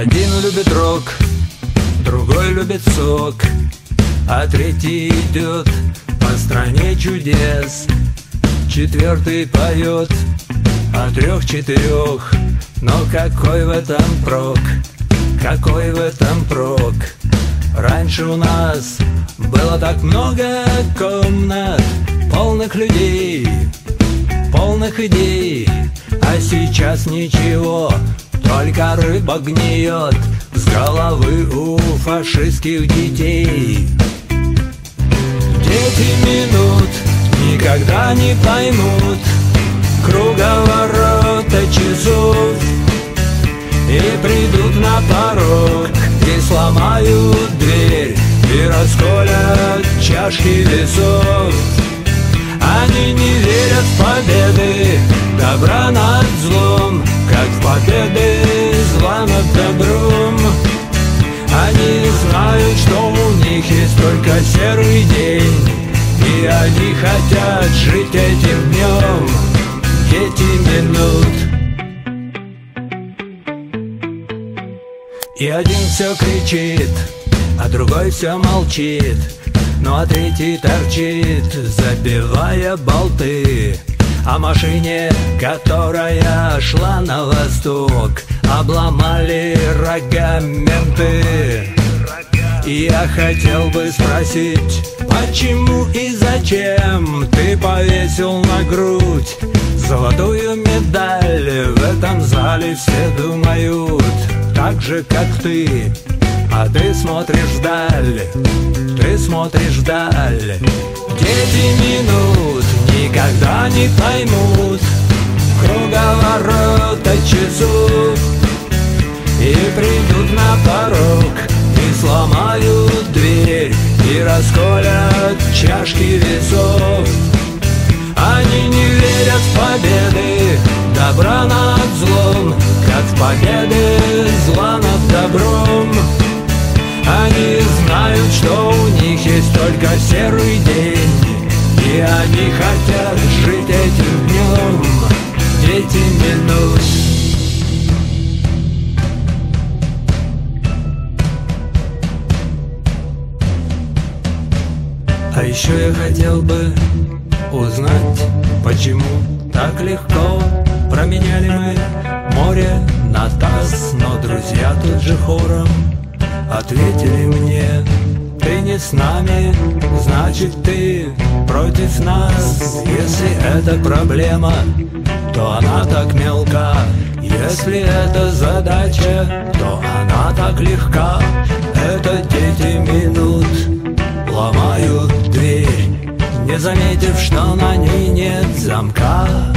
Один любит рок, другой любит сок А третий идет по стране чудес. Четвертый поет о трех-четырех Но какой в этом прок, какой в этом прок? Раньше у нас было так много комнат Полных людей, полных идей А сейчас ничего, только рыба гниет С головы у фашистских детей. Дети минут никогда не поймут Круговорота часов И придут на порог И сломают дверь И расколят чашки весов. Они не верят в победы только серый день И они хотят жить этим днем. Дети минут. И один все кричит, а другой все молчит Ну а третий торчит, забивая болты. О машине, которая шла на восток Обломали рога менты я хотел бы спросить, почему и зачем Ты повесил на грудь золотую медаль В этом зале? Все думают так же, как ты. А ты смотришь вдаль, ты смотришь вдаль. Дети минут никогда не поймут Круговорота часов. И придут на порог сломают дверь И расколят чашки весов. Они не верят в победы Добра над злом Как в победы зла над добром. Они знают, что у них есть только серый день И они хотят жить этим днем. Дети минут еще я хотел бы узнать, почему так легко променяли мы море на таз? Но друзья тут же хором ответили мне Ты не с нами, значит ты против нас. Если это проблема, то она так мелка. Если это задача, то она так легка. Это дети минут заметив, что на ней нет замка